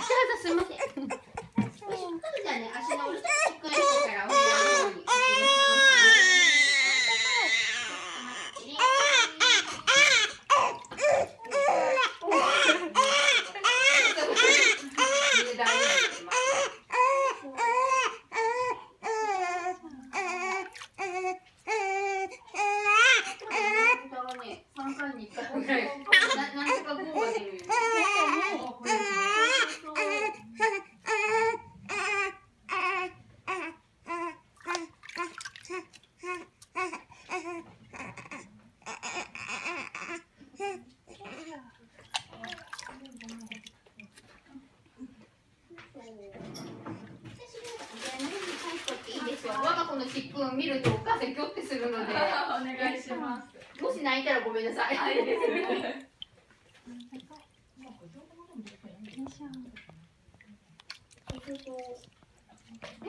すいません。じゃあね、足の裏ちょっとしっかりしてからお部屋の方に。三回に一回ぐらい。な、なんとか号が出るよ。これ我が子の疾風を見るとお母さんギョってするのでお願いします。もし泣いたらごめんなさい。はい、で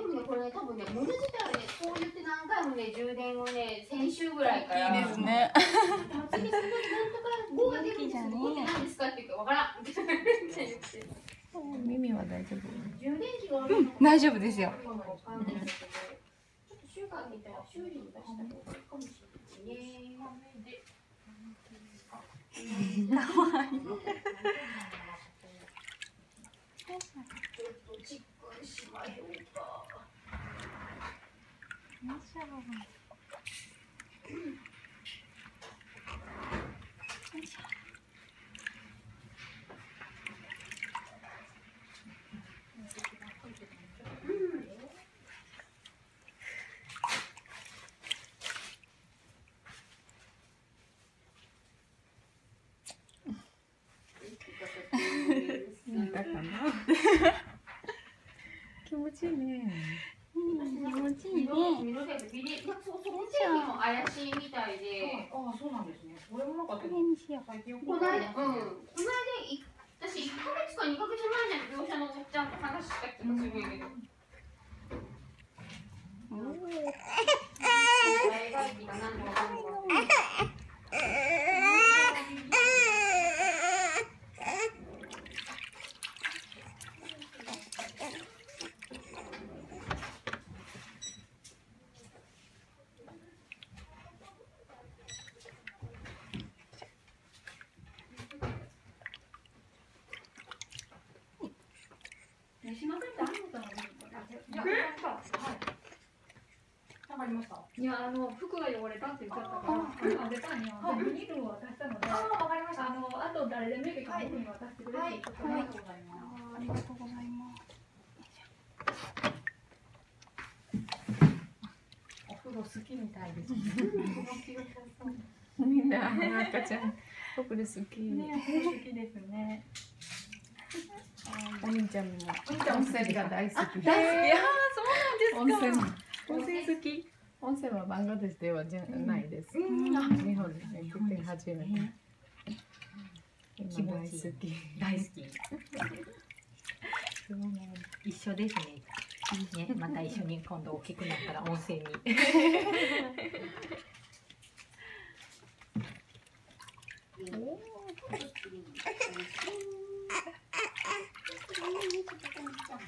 もね、これね、多分ね、物自体はね、こう言って何回もね、充電をね、先週ぐらいから。いいですね。次、そのなんとか5が出るんですけど、5って何ですかって言うか、わからん。って言って耳は大丈夫。充電器があるのか大丈夫ですよ。ない、ら修理に出した方がいいかもしれないね。ちょっと実感しましょうか。見たかな。気持ちいいね。気持ちいいね。色でビリ、なんかそその天気も怪しいみたいで。ああ、そうなんですね。俺もなんかこれにしよう。最近この間、うん、この間い、私一ヶ月か二ヶ月前に業者のおっちゃんと話した気がするんやけど。大外気が何度も何度も。ねしませんって。わかりました。いや、あの服が汚れたって言っちゃったから、あ、出たんビニールを渡したので、あかりました。の、あと誰でもいいけど、僕に渡してくれって言ってたからありがとうございます。ありがとうございます。お風呂好きみたいです。みんな赤ちゃん。お風呂好き。ね、好きですね。お兄ちゃんも。お兄ちゃんも温泉が大好き。大好き。そう温なんですか。泉。温泉好き。温泉はバングラデシュではじゃないです。うん日本で来て初めて。今大好き。大好き。一緒ですね。ね、また一緒に今度大きくなったら温泉に。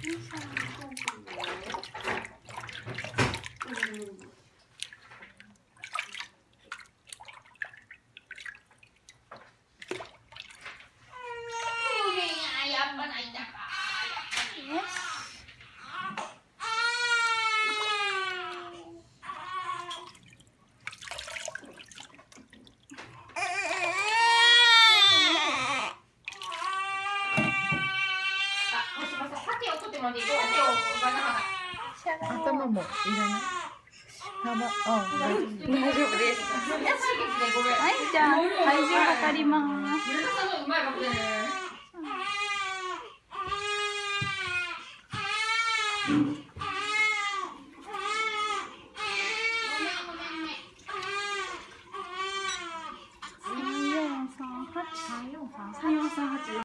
やっ頭もいらない。頭、あ、大丈夫です。大丈夫です。はい、じゃあ、体重測ります。三四三八。三四三八。